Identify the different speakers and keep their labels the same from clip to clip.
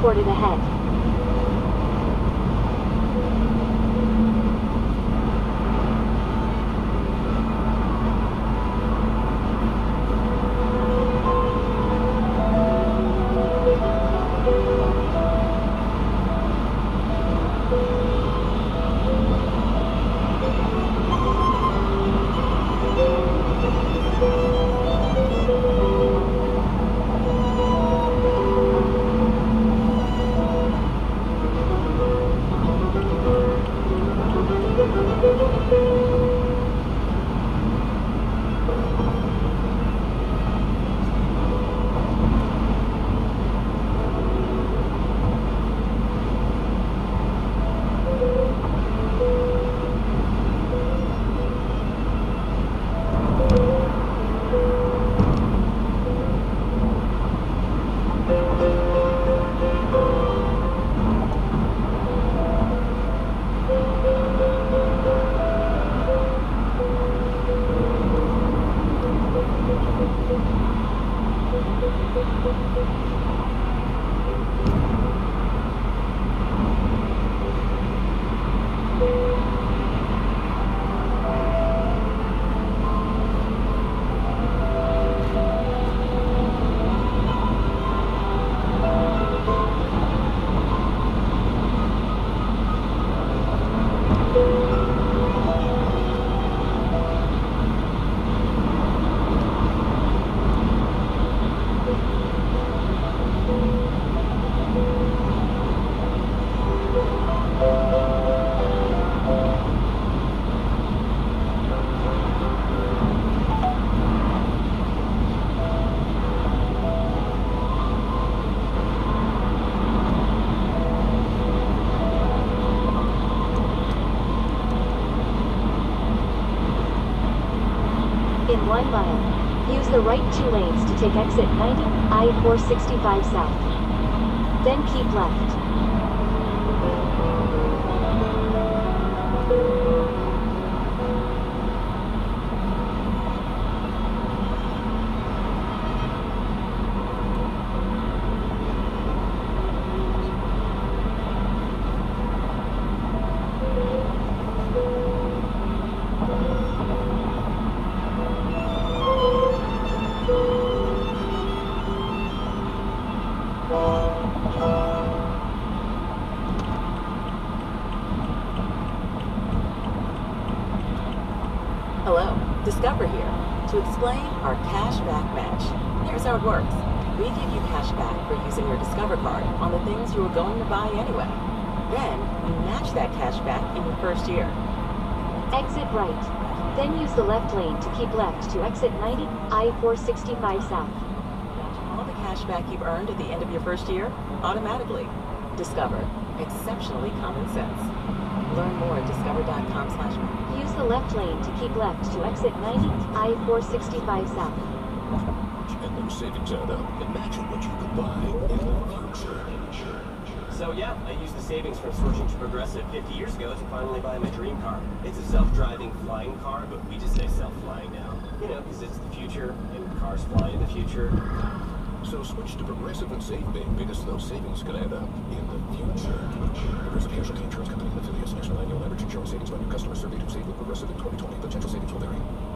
Speaker 1: reported ahead. In one mile, use the right two lanes to take exit 90, I-465 south. Then keep left.
Speaker 2: Discover here. To explain our cashback match. Here's how it works. We give you cashback for using your Discover card on the things you were going to buy anyway. Then, we match that cashback in your first year.
Speaker 1: Exit right. Then use the left lane to keep left to exit 90, I-465 south.
Speaker 2: All the cashback you've earned at the end of your first year automatically. Discover. Exceptionally common sense. Learn more at discover.com slash
Speaker 1: Use the left lane to keep left to exit 90, I-465 south.
Speaker 3: And those savings add up. Imagine what you could buy in the future.
Speaker 4: So yeah, I used the savings from switching to Progressive 50 years ago to finally buy my dream car. It's a self-driving flying car, but we just say self-flying now. You know, because it's the future, and cars fly in the future.
Speaker 3: So switch to Progressive and save big because those savings could add up in the future. Progressive Casualty Insurance Company and affiliates. National annual average insurance savings by new customers surveyed who saved with Progressive in 2020. Potential savings will vary.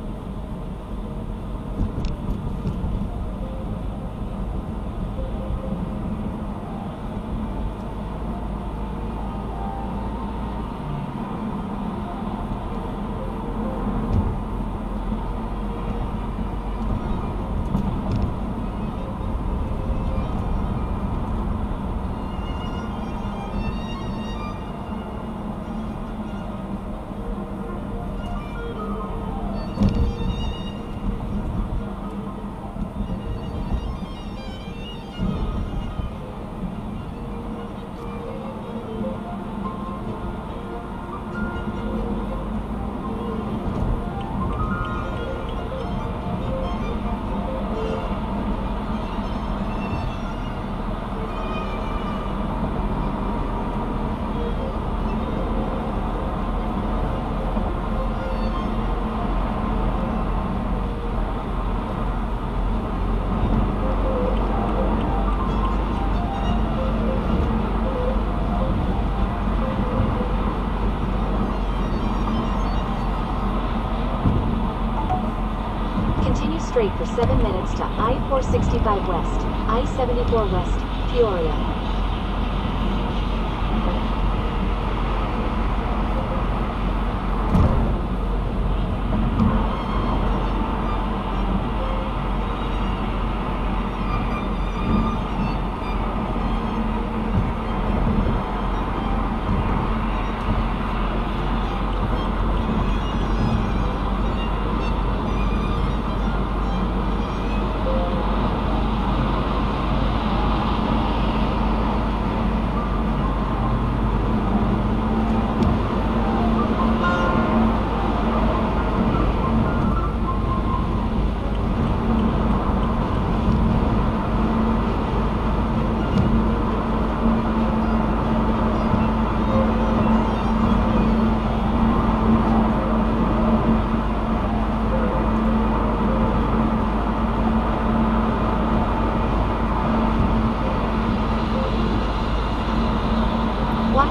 Speaker 1: Straight for 7 minutes to I-465 West, I-74 West, Peoria.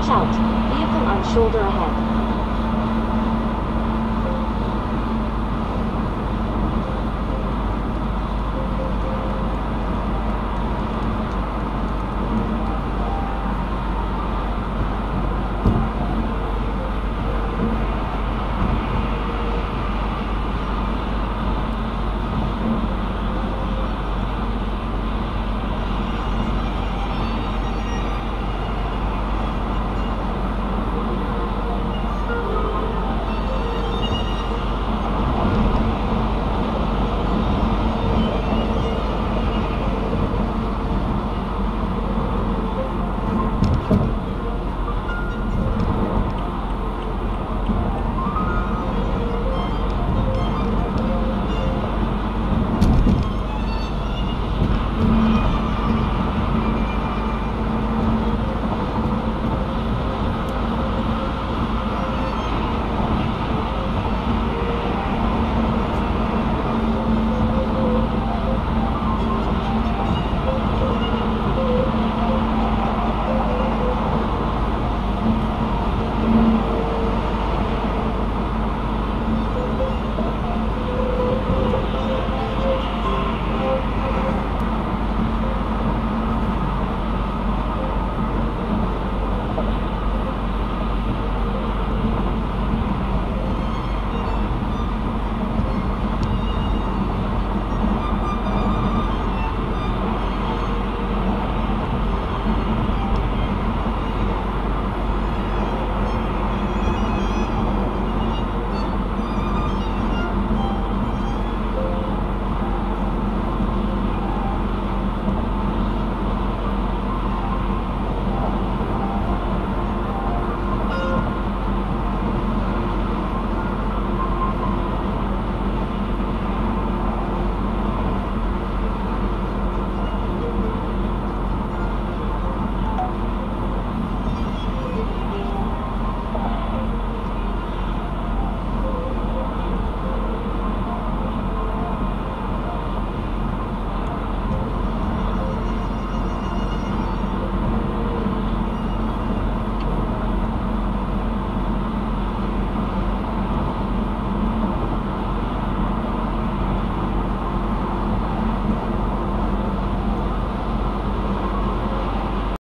Speaker 1: Watch out! Vehicle on shoulder ahead.